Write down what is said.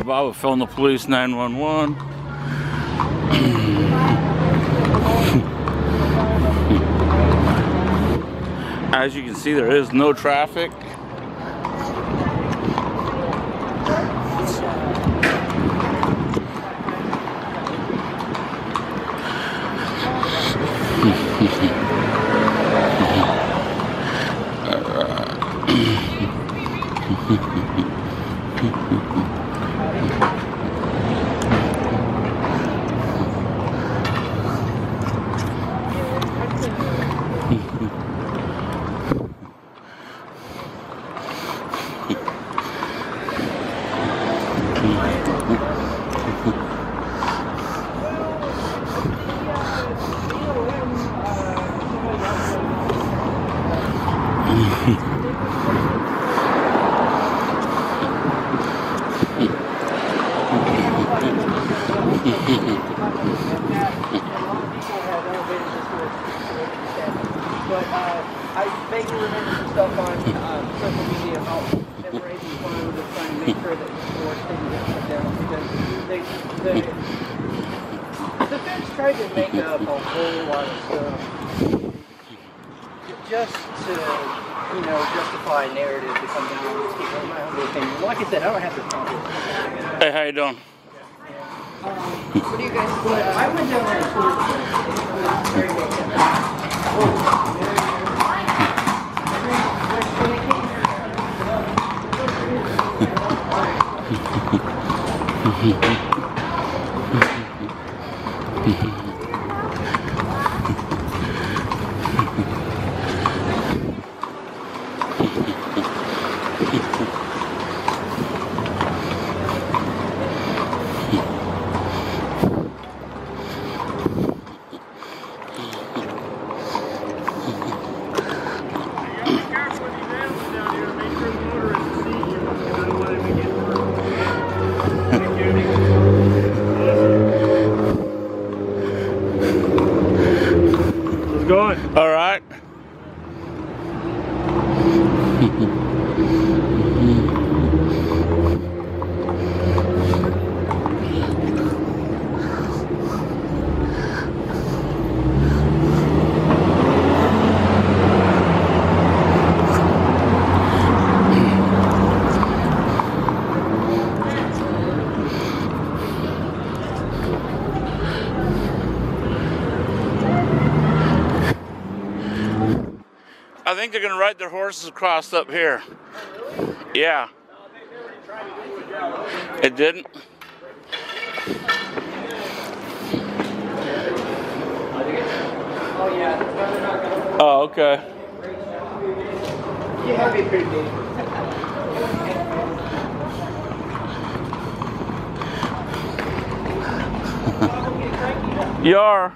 to Bob phone the police 911. As you can see, there is no traffic. Mm-hmm. But I vaguely remember some stuff on social media about them raising funds and trying to make sure that the feds tried to make up a whole lot of stuff just to, you know, justify a narrative to opinion, like I said, I don't have to. Hey, how you doing? What do you guys? But I went down there and toured. Very good. careful with these animals down here. Make sure the motorists see you. You don't want them to get hurt. Thank you. How's it going? All right. I think they're gonna ride their horses across up here. Yeah. It didn't. Oh yeah, they're not gonna. Oh, okay. You have to be pretty big. You are.